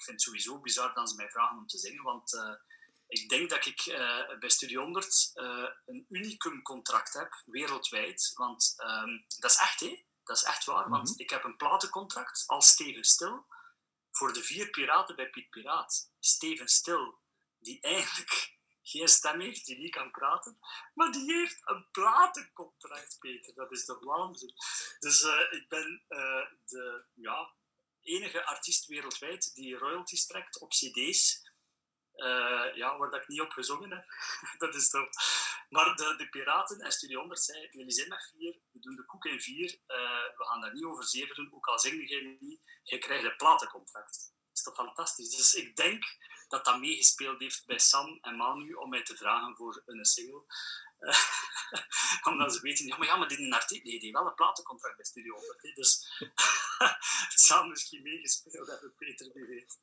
ik vind het sowieso bizar dat ze mij vragen om te zingen, want uh, ik denk dat ik uh, bij Studio 100 uh, een unicum contract heb, wereldwijd. Want um, dat is echt, hè? Dat is echt waar, want ik heb een platencontract als Steven Stil voor de vier piraten bij Piet Piraat. Steven Stil, die eigenlijk geen stem heeft, die niet kan praten, maar die heeft een platencontract, Peter. Dat is toch waanzin? Dus uh, ik ben uh, de ja, enige artiest wereldwijd die royalties trekt op cd's. Uh, ja, waar dat ik niet op gezongen heb. dat is toch... Maar de, de Piraten en Studio 100 zei, jullie zijn met vier, we doen de koek in vier, we gaan daar niet over zeveren, ook al zing je niet, je krijgt een platencontract. Dat is toch fantastisch? Dus ik denk dat dat meegespeeld heeft bij Sam en Manu om mij te vragen voor een single. Uh, omdat ze weten, ja, maar, ja, maar die artiest die heeft wel een platencontract bij Studio 100. Dus het zou misschien meegespeeld hebben, Peter, wie weet.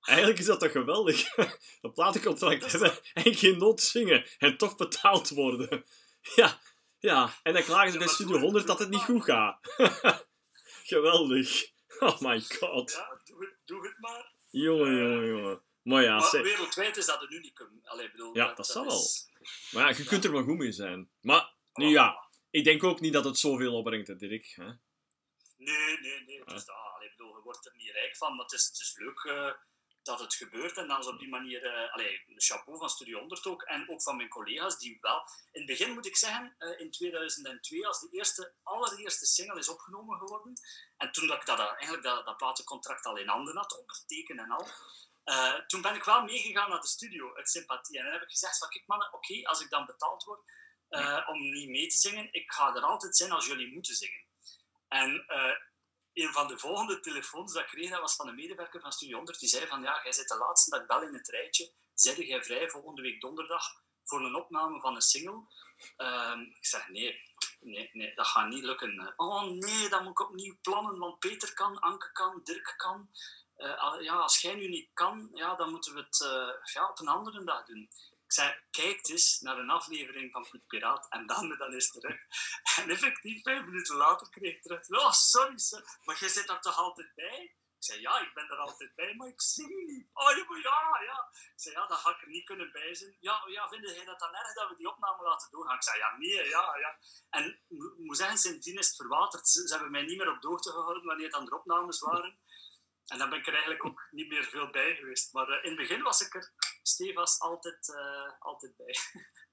Eigenlijk is dat toch geweldig? Een platencontract hebben en geen noot zingen en toch betaald worden. Ja, ja. en dan klagen ze bij Studio 100 dat het niet goed gaat. geweldig. Oh my god. Ja, doe het, doe het maar. Jongen, jongen, jongen. Maar ja, maar wereldwijd is dat een unicum. Allee, bedoel, ja, dat, dat zal wel. Maar ja, je kunt er wel goed mee zijn. Maar nu ja, ik denk ook niet dat het zoveel opbrengt, Dirk. Hè? Nee, nee, nee. Het is, ah, allee, bedoel, je wordt er niet rijk van, maar het is, het is leuk uh, dat het gebeurt. En dan zo op die manier, uh, allee, chapeau van Studio 100 ook. En ook van mijn collega's die wel... In het begin moet ik zeggen, uh, in 2002, als de eerste, allereerste single is opgenomen geworden. En toen dat ik dat, eigenlijk dat, dat platencontract al in handen had, ondertekend en al... Uh, toen ben ik wel meegegaan naar de studio uit sympathie. En dan heb ik gezegd: van, kijk mannen, oké, okay, als ik dan betaald word uh, om niet mee te zingen, ik ga er altijd zijn als jullie moeten zingen. En uh, een van de volgende telefoons dat ik kreeg, dat was van een medewerker van Studio 100. Die zei: van ja, jij zit de laatste dat ik bel in het rijtje. Zet jij vrij volgende week donderdag voor een opname van een single? Ehm, ik zeg: nee. Nee, dat gaat niet lukken. Oh nee, dat moet ik opnieuw plannen, want Peter kan, Anke kan, Dirk kan. Uh, ja, als jij nu niet kan, ja, dan moeten we het uh, ja, op een andere dag doen. Ik zei, kijk eens naar een aflevering van Piet Piraat en dan me dan eens terug. En effectief, vijf minuten later kreeg ik terug, oh, sorry, maar jij zit daar toch altijd bij? Ik zei, ja, ik ben er altijd bij, maar ik zing niet. Oh, ja, ja. Ik zei, ja, dan ga ik er niet kunnen bij zijn. Ja, ja, vind jij dat dan erg dat we die opname laten doorgaan? Ik zei, ja, nee, ja, ja. En ik moet zeggen, sindsdien is het verwaterd. Ze, hebben mij niet meer op de hoogte gehouden wanneer dan de opnames waren. En dan ben ik er eigenlijk ook niet meer veel bij geweest. Maar uh, in het begin was ik er stevast altijd, uh, altijd bij.